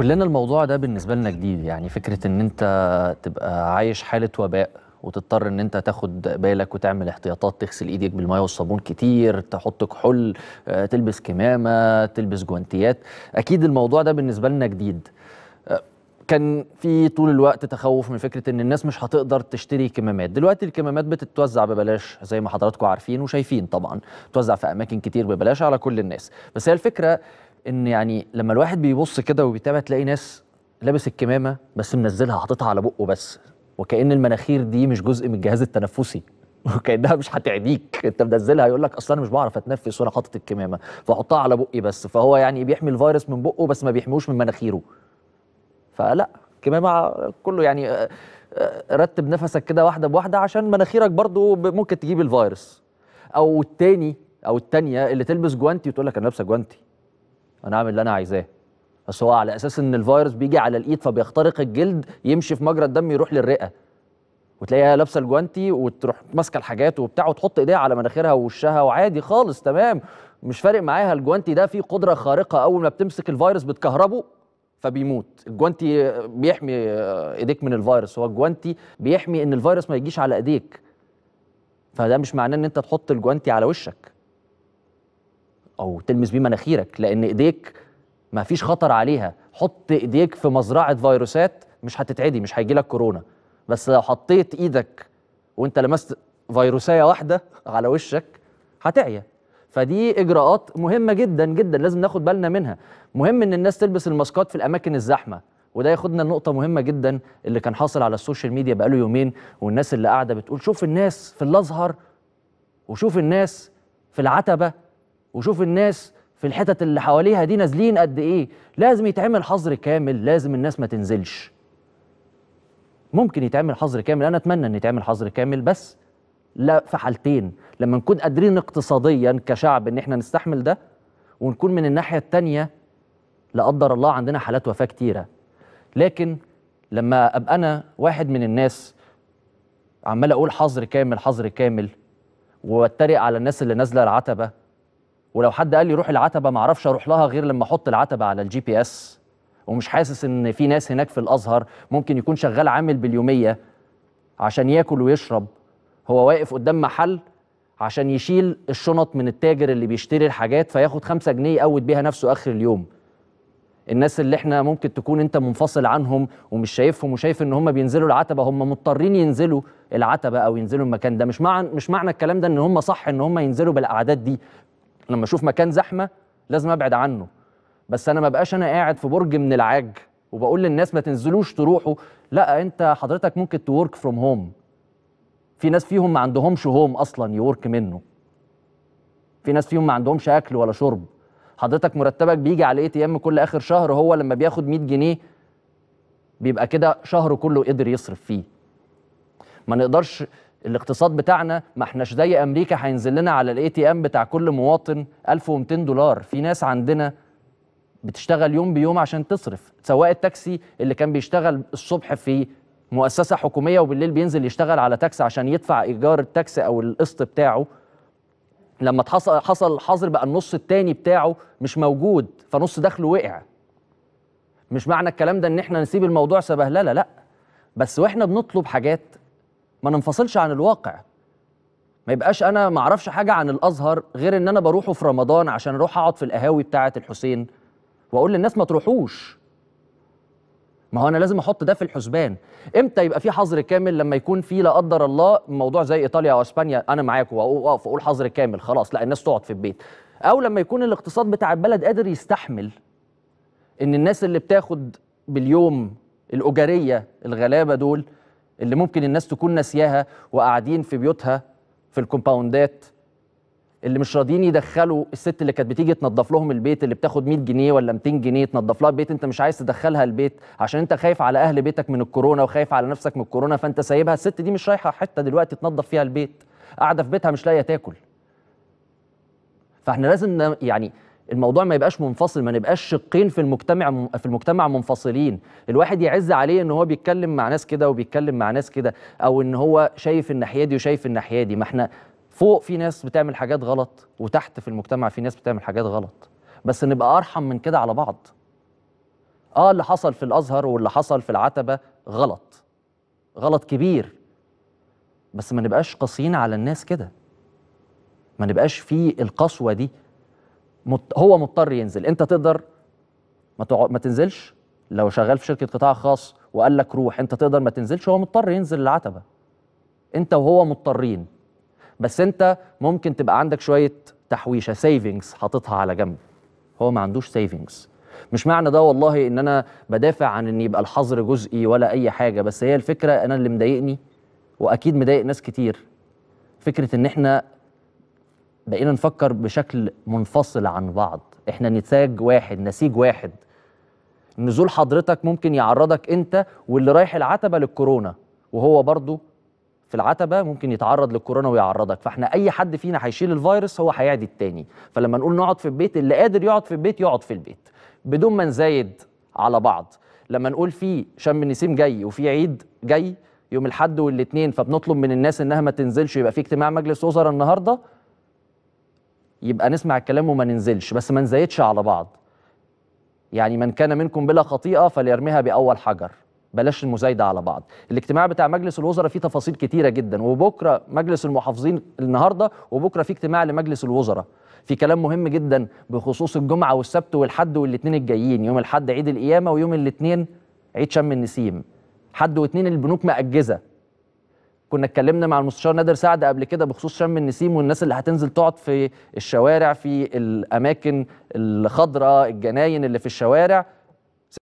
كلنا الموضوع ده بالنسبة لنا جديد. يعني فكرة إن أنت تبقى عايش حالة وباء وتضطر إن أنت تاخد بالك وتعمل احتياطات تغسل إيديك بالمية والصابون كتير تحط كحول آه، تلبس كمامة تلبس جوانتيات. أكيد الموضوع ده بالنسبة لنا جديد. آه، كان في طول الوقت تخوف من فكرة إن الناس مش هتقدر تشتري كمامات. دلوقتي الكمامات بتتوزع ببلاش زي ما حضراتكم عارفين وشايفين طبعا. توزع في أماكن كتير ببلاش على كل الناس. بس هي الفكرة إن يعني لما الواحد بيبص كده وبيتابع تلاقي ناس لابس الكمامة بس منزلها حاططها على بقه بس وكأن المناخير دي مش جزء من الجهاز التنفسي وكأنها مش هتعديك. انت منزلها يقول لك أصلا أنا مش بعرف أتنفس وأنا حاطط الكمامة فاحطها على بقي بس. فهو يعني بيحمي الفيروس من بقه بس ما بيحميهوش من مناخيره. فلا كمامة كله يعني آه، آه، رتب نفسك كده واحدة بواحدة عشان مناخيرك برضو ممكن تجيب الفيروس. أو التاني أو التانية اللي تلبس جوانتي وتقول لك أنا لابسة جوانتي. أنا اعمل اللي أنا عايزاه. بس هو على أساس إن الفيروس بيجي على الإيد فبيخترق الجلد يمشي في مجرى الدم يروح للرئة. وتلاقيها لابسة الجوانتي وتروح ماسكة الحاجات وبتاع وتحط إيديها على مناخيرها ووشها وعادي خالص تمام. مش فارق معاها الجوانتي ده فيه قدرة خارقة أول ما بتمسك الفيروس بتكهربه فبيموت. الجوانتي بيحمي إيديك من الفيروس هو الجوانتي بيحمي إن الفيروس ما يجيش على إيديك. فده مش معناه إن أنت تحط الجوانتي على وشك. أو تلمس بيه مناخيرك لأن إيديك ما فيش خطر عليها. حط إيديك في مزرعة فيروسات مش هتتعدي مش هيجي لك كورونا. بس لو حطيت إيدك وأنت لمست فيروسايه واحدة على وشك هتعيا. فدي إجراءات مهمة جدا جدا. لازم ناخد بالنا منها. مهم إن الناس تلبس الماسكات في الأماكن الزحمة. وده ياخدنا لنقطة مهمة جدا اللي كان حاصل على السوشيال ميديا بقاله يومين والناس اللي قاعدة بتقول شوف الناس في الأزهر وشوف الناس في العتبة. وشوف الناس في الحتت اللي حواليها دي نازلين قد إيه. لازم يتعمل حظر كامل لازم الناس ما تنزلش. ممكن يتعمل حظر كامل أنا أتمنى إن يتعمل حظر كامل بس لا في حالتين. لما نكون قادرين اقتصاديا كشعب إن إحنا نستحمل ده ونكون من الناحية التانية لا قدر الله عندنا حالات وفاة كتيرة. لكن لما أبقى أنا واحد من الناس عمال أقول حظر كامل حظر كامل وأتريق على الناس اللي نازلة العتبة ولو حد قال لي روح العتبة ما أعرفش أروح لها غير لما أحط العتبة على الـ GPS ومش حاسس إن في ناس هناك في الأزهر ممكن يكون شغال عامل باليومية عشان ياكل ويشرب. هو واقف قدام محل عشان يشيل الشنط من التاجر اللي بيشتري الحاجات فياخد خمسة جنيه يقوت بيها نفسه آخر اليوم. الناس اللي إحنا ممكن تكون أنت منفصل عنهم ومش شايفهم وشايف إن هم بينزلوا العتبة هم مضطرين ينزلوا العتبة أو ينزلوا المكان ده. مش معنى مش معنى الكلام ده إن هم صح إن هم ينزلوا بالأعداد دي. لما أشوف مكان زحمة لازم أبعد عنه. بس أنا ما بقاش أنا قاعد في برج من العاج وبقول للناس ما تنزلوش تروحوا. لا أنت حضرتك ممكن تـ work from home في ناس فيهم ما عندهمش home أصلا يـ work منه. في ناس فيهم ما عندهمش أكل ولا شرب. حضرتك مرتبك بيجي على ATM كل آخر شهر هو لما بياخد 100 جنيه بيبقى كده شهره كله قدر يصرف فيه. ما نقدرش الاقتصاد بتاعنا ما احناش زي أمريكا هينزل لنا على الـ ATM بتاع كل مواطن 1200 دولار. في ناس عندنا بتشتغل يوم بيوم عشان تصرف سواق التاكسي اللي كان بيشتغل الصبح في مؤسسة حكومية وبالليل بينزل يشتغل على تاكسي عشان يدفع إيجار التاكسي أو القسط بتاعه. لما حصل حصل حظر بقى النص التاني بتاعه مش موجود فنص دخله وقع. مش معنى الكلام ده إن إحنا نسيب الموضوع سبهللة لأ. بس وإحنا بنطلب حاجات ما ننفصلش عن الواقع. ما يبقاش أنا ما أعرفش حاجة عن الأزهر غير إن أنا بروحه في رمضان عشان أروح أقعد في القهاوي بتاعة الحسين وأقول للناس ما تروحوش. ما هو أنا لازم أحط ده في الحسبان. إمتى يبقى في حظر كامل لما يكون في لا قدر الله موضوع زي إيطاليا أو إسبانيا أنا معاكم واقف أقول حظر كامل خلاص لا الناس تقعد في البيت. أو لما يكون الاقتصاد بتاع البلد قادر يستحمل إن الناس اللي بتاخد باليوم الاجاريه الغلابة دول اللي ممكن الناس تكون ناسياها وقاعدين في بيوتها في الكومباوندات اللي مش راضيين يدخلوا الست اللي كانت بتيجي تنظف لهم البيت اللي بتاخد 100 جنيه ولا 200 جنيه تنظف لها البيت انت مش عايز تدخلها البيت عشان انت خايف على أهل بيتك من الكورونا وخايف على نفسك من الكورونا فانت سايبها. الست دي مش رايحة حتة دلوقتي تنظف فيها البيت قاعدة في بيتها مش لاقية تاكل. فاحنا لازم يعني الموضوع ما يبقاش منفصل ما نبقاش شقين في المجتمع في المجتمع منفصلين. الواحد يعز عليه إن هو بيتكلم مع ناس كده وبيتكلم مع ناس كده أو إن هو شايف الناحية دي وشايف الناحية دي. ما إحنا فوق في ناس بتعمل حاجات غلط وتحت في المجتمع في ناس بتعمل حاجات غلط. بس نبقى أرحم من كده على بعض. آه اللي حصل في الأزهر واللي حصل في العتبة غلط. غلط كبير. بس ما نبقاش قاسيين على الناس كده. ما نبقاش في القسوة دي. هو مضطر ينزل. انت تقدر ما, تقع... ما تنزلش. لو شغال في شركة قطاع خاص وقال لك روح انت تقدر ما تنزلش. هو مضطر ينزل العتبة. انت وهو مضطرين. بس انت ممكن تبقى عندك شوية تحويشة savings حاططها على جنب. هو ما عندوش savings مش معنى ده والله إن أنا بدافع عن إن يبقى الحظر جزئي ولا أي حاجة. بس هي الفكرة أنا اللي مضايقني وأكيد مضايق ناس كتير. فكرة إن إحنا بقينا نفكر بشكل منفصل عن بعض. إحنا نتاج واحد نسيج واحد. نزول حضرتك ممكن يعرضك أنت واللي رايح العتبة للكورونا وهو برضه في العتبة ممكن يتعرض للكورونا ويعرضك. فإحنا أي حد فينا هيشيل الفيروس هو هيعدي التاني. فلما نقول نقعد في البيت اللي قادر يقعد في البيت يقعد في البيت. بدون ما نزايد على بعض. لما نقول في شم النسيم جاي وفي عيد جاي يوم الأحد والاثنين فبنطلب من الناس إنها ما تنزلش يبقى في اجتماع مجلس وزراء النهارده يبقى نسمع الكلام وما ننزلش بس ما نزايدش على بعض. يعني من كان منكم بلا خطيئة فليرميها بأول حجر. بلاش المزايدة على بعض. الاجتماع بتاع مجلس الوزراء فيه تفاصيل كتيرة جدا وبكرة مجلس المحافظين النهارده وبكرة في اجتماع لمجلس الوزراء. في كلام مهم جدا بخصوص الجمعة والسبت والحد والاثنين الجايين يوم الحد عيد القيامة ويوم الاثنين عيد شم النسيم. حد واثنين البنوك مأجزة. كنا اتكلمنا مع المستشار نادر سعد قبل كده بخصوص شم النسيم والناس اللي هتنزل تقعد في الشوارع في الأماكن الخضراء الجناين اللي في الشوارع.